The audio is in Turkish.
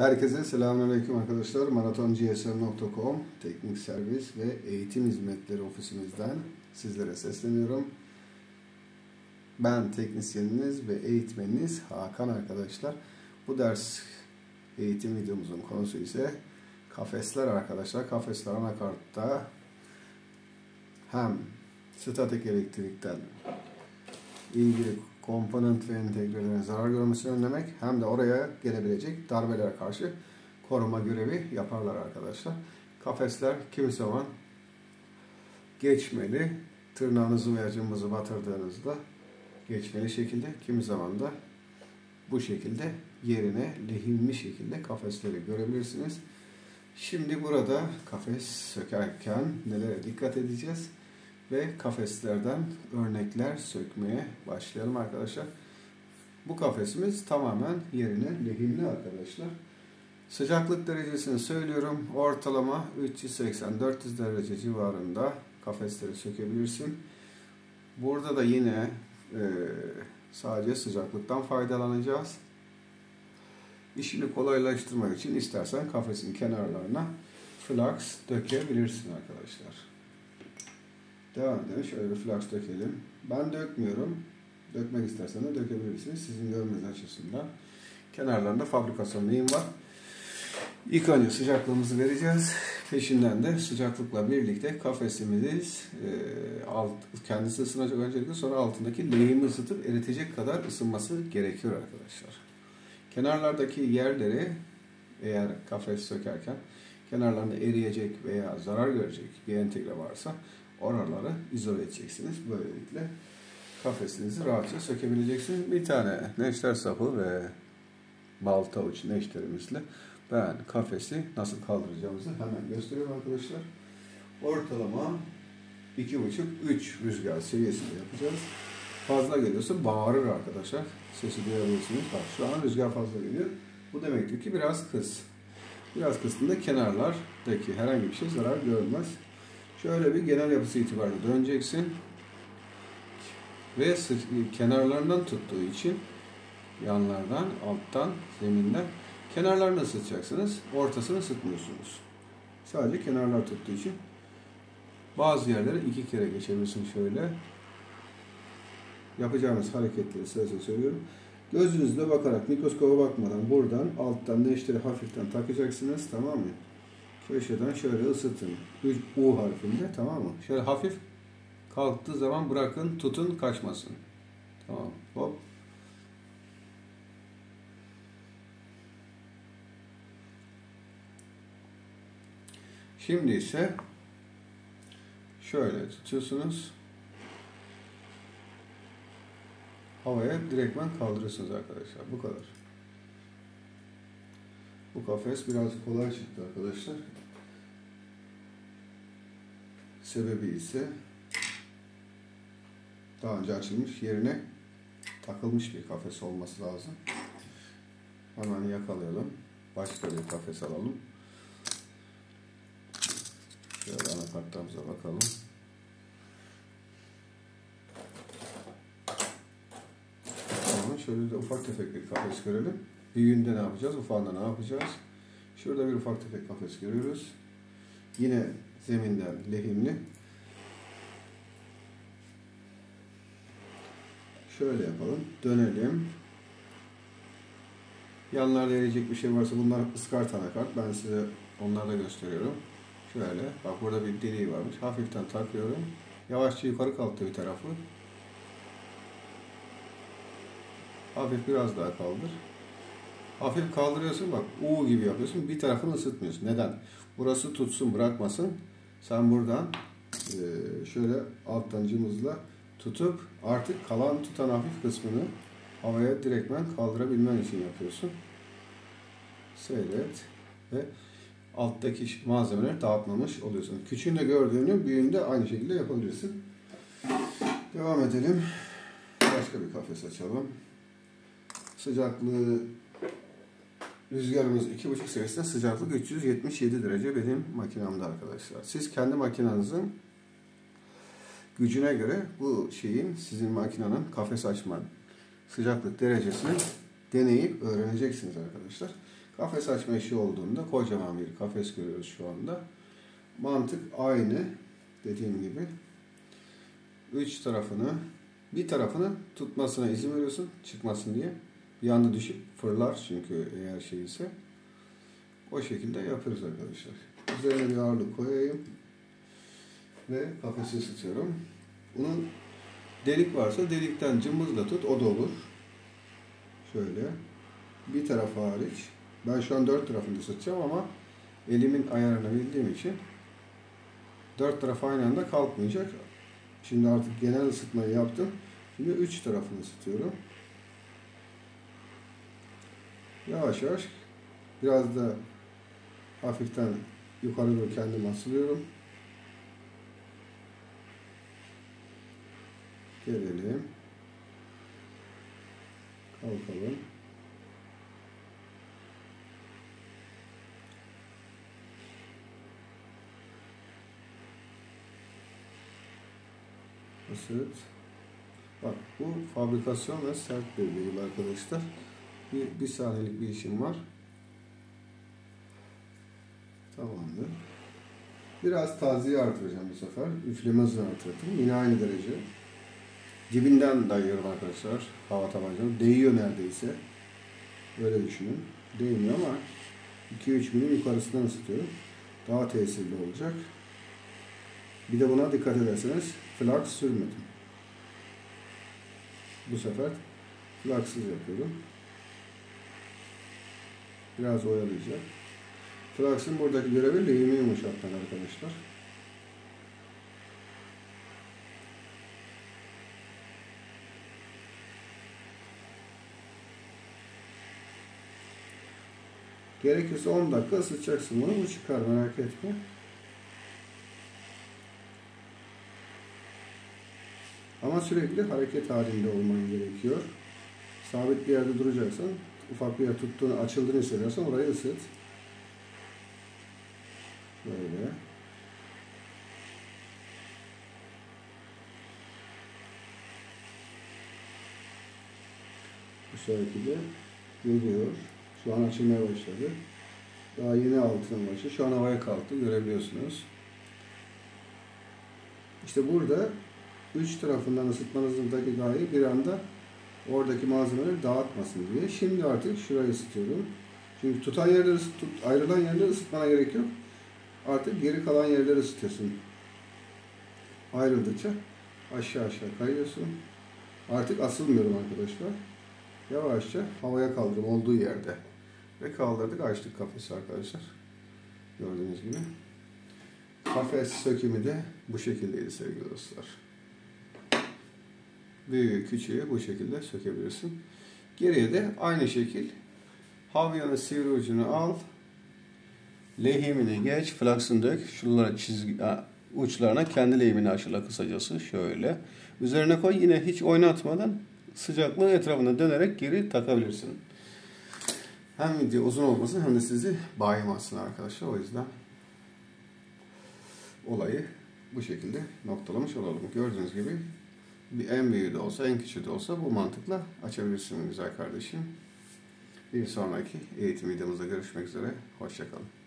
Herkese selamünaleyküm arkadaşlar. maratoncsr.com teknik servis ve eğitim hizmetleri ofisimizden sizlere sesleniyorum. Ben teknisyeniniz ve eğitmeniniz Hakan arkadaşlar. Bu ders eğitim videomuzun konusu ise kafesler arkadaşlar. Kafesler anakartta hem statik elektrikten ilgili komponent ve entegrelerin zarar görmesini önlemek hem de oraya gelebilecek darbelere karşı koruma görevi yaparlar arkadaşlar. Kafesler kimi zaman geçmeli, tırnağınızı veya cımbızı batırdığınızda geçmeli şekilde, kimi zaman da bu şekilde yerine lehimli şekilde kafesleri görebilirsiniz. Şimdi burada kafes sökerken nelere dikkat edeceğiz? Ve kafeslerden örnekler sökmeye başlayalım arkadaşlar. Bu kafesimiz tamamen yerine lehimli arkadaşlar. Sıcaklık derecesini söylüyorum. Ortalama 380-400 derece civarında kafesleri sökebilirsin. Burada da yine e, sadece sıcaklıktan faydalanacağız. İşini kolaylaştırmak için istersen kafesin kenarlarına flux dökebilirsin arkadaşlar. Devam edelim. Şöyle bir flux dökelim. Ben dökmüyorum. Dökmek istersen de dökebilirsiniz. Sizin görmeniz açısından. Kenarlarında fabrikasyon neyim var. İlk önce sıcaklığımızı vereceğiz. Peşinden de sıcaklıkla birlikte kafesimiz e, alt, kendisi ısınacak öncelikle sonra altındaki lehimi ısıtıp eritecek kadar ısınması gerekiyor arkadaşlar. Kenarlardaki yerleri eğer kafes sökerken kenarlarında eriyecek veya zarar görecek bir entegre varsa oraları izole edeceksiniz. Böylelikle kafesinizi rahatça sökebileceksiniz. Bir tane neşter sapı ve balta uç neşterimizle ben kafesi nasıl kaldıracağımızı hemen gösteriyorum arkadaşlar. Ortalama 2,5-3 rüzgar seviyesinde yapacağız. Fazla geliyorsa bağırır arkadaşlar. Sesi duyabilirsiniz. Bak şu an rüzgar fazla geliyor. Bu demektir ki biraz kıs. Biraz kıstığında kenarlardaki herhangi bir şey zarar görmez. Şöyle bir genel yapısı itibariyle döneceksin. Ve kenarlarından tuttuğu için yanlardan, alttan, zeminden kenarlarını ısıtacaksınız. Ortasını ısıtmıyorsunuz. Sadece kenarlar tuttuğu için bazı yerlere iki kere geçebilirsin şöyle. Yapacağımız hareketleri sırasıyla söylüyorum. Gözünüzle bakarak, mikroskoba bakmadan buradan alttan neşteri hafiften takacaksınız. Tamam mı? Köşeden şöyle ısıtın. U harfinde tamam mı? Şöyle hafif kalktığı zaman bırakın, tutun, kaçmasın. Tamam. Hop. Şimdi ise şöyle tutuyorsunuz. Havaya direktmen kaldırıyorsunuz arkadaşlar. Bu kadar. Bu kafes biraz kolay çıktı arkadaşlar. Sebebi ise daha önce açılmış yerine takılmış bir kafes olması lazım. Hemen yakalayalım. Başka bir kafes alalım. Şöyle anakartlarımıza bakalım. Tamam, şöyle de ufak tefek bir kafes görelim. Büyüğünde ne yapacağız? Ufağında ne yapacağız? Şurada bir ufak tefek kafes görüyoruz. Yine zeminden lehimli. Şöyle yapalım. Dönelim. Yanlarda eriyecek bir şey varsa bunlar ıskart anakart. Ben size onları da gösteriyorum. Şöyle. Bak burada bir deliği varmış. Hafiften takıyorum. Yavaşça yukarı kalktı bir tarafı. Hafif biraz daha kaldır. Hafif kaldırıyorsun bak U gibi yapıyorsun. Bir tarafını ısıtmıyorsun. Neden? Burası tutsun bırakmasın. Sen buradan e, şöyle alttan cımbızla tutup artık kalan tutan hafif kısmını havaya direktmen kaldırabilmen için yapıyorsun. Seyret ve alttaki malzemeleri dağıtmamış oluyorsun. Küçüğünde gördüğünü büyüğünde aynı şekilde yapabilirsin. Devam edelim. Başka bir kafes açalım. Sıcaklığı Rüzgarımız 2.5 seviyesinde sıcaklık 377 derece benim makinamda arkadaşlar. Siz kendi makinanızın gücüne göre bu şeyin sizin makinanın kafes açma sıcaklık derecesini deneyip öğreneceksiniz arkadaşlar. Kafes açma işi olduğunda kocaman bir kafes görüyoruz şu anda. Mantık aynı dediğim gibi. Üç tarafını bir tarafını tutmasına izin veriyorsun çıkmasın diye. Bir anda düşüp fırlar çünkü eğer şey ise. O şekilde yapıyoruz arkadaşlar. Üzerine bir ağırlık koyayım. Ve kafesi ısıtıyorum. Bunun delik varsa delikten cımbızla tut o da olur. Şöyle. Bir taraf hariç. Ben şu an dört tarafını ısıtacağım ama elimin ayarını bildiğim için dört taraf aynı anda kalkmayacak. Şimdi artık genel ısıtmayı yaptım. Şimdi üç tarafını ısıtıyorum. Yavaş yavaş biraz da hafiften yukarı doğru kendimi asılıyorum. Gelelim. Kalkalım. Isıt. Bak bu fabrikasyon ve sert bir virgül arkadaşlar. Bir, bir saniyelik bir işim var. Tamamdır. Biraz taziye artıracağım bu sefer. Üfleme hızını artırdım. Yine aynı derece. Dibinden dayıyorum arkadaşlar. Hava tabancamı. Değiyor neredeyse. Böyle düşünün. Değmiyor ama 2-3 milim yukarısından ısıtıyorum. Daha tesirli olacak. Bir de buna dikkat ederseniz flaks sürmedim. Bu sefer flaksız yapıyorum. Biraz oyalayacak. Flaksın buradaki görevi lehimi yumuşatmak arkadaşlar. Gerekirse 10 dakika ısıtacaksın bunu. Bu çıkar merak etme. Ama sürekli hareket halinde olman gerekiyor. Sabit bir yerde duracaksan, ufak bir yer tuttuğunu, açıldığını hissedersen orayı ısıt. Böyle. Bu şekilde geliyor. Şu an açılmaya başladı. Daha yeni altına başladı. Şu an havaya kalktı. Görebiliyorsunuz. İşte burada üç tarafından ısıtmanızdaki gaye bir anda oradaki malzemeleri dağıtmasın diye. Şimdi artık şurayı ısıtıyorum. Çünkü tutan yerleri tut, ayrılan yerleri ısıtmana gerek yok. Artık geri kalan yerleri ısıtıyorsun. Ayrıldıkça aşağı aşağı kayıyorsun. Artık asılmıyorum arkadaşlar. Yavaşça havaya kaldırım olduğu yerde. Ve kaldırdık açtık kafesi arkadaşlar. Gördüğünüz gibi. Kafes sökümü de bu şekildeydi sevgili dostlar. Büyüğü küçüğü bu şekilde sökebilirsin. Geriye de aynı şekil havyanın sivri ucunu al. Lehimini geç, flaksını dök. Şuralara çizgi, uçlarına kendi lehimini aşıla kısacası şöyle. Üzerine koy yine hiç oynatmadan sıcaklığı etrafına dönerek geri takabilirsin. Hem video uzun olmasın hem de sizi baymazsın arkadaşlar. O yüzden olayı bu şekilde noktalamış olalım. Gördüğünüz gibi en büyüğü de olsa en küçüğü de olsa bu mantıkla açabilirsiniz güzel kardeşim. Bir sonraki eğitim videomuzda görüşmek üzere. Hoşçakalın.